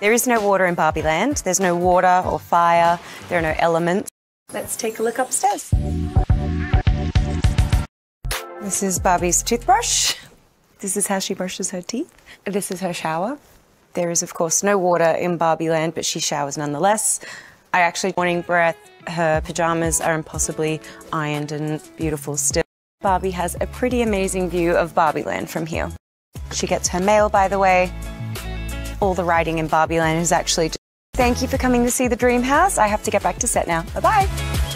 There is no water in Barbie Land. There's no water or fire. There are no elements. Let's take a look upstairs. This is Barbie's toothbrush. This is how she brushes her teeth. This is her shower. There is, of course, no water in Barbie Land, but she showers nonetheless. I actually, morning breath, her pajamas are impossibly ironed and beautiful still. Barbie has a pretty amazing view of Barbie Land from here. She gets her mail, by the way. All the writing in Barbie Land is actually. Thank you for coming to see the dream house. I have to get back to set now. Bye bye.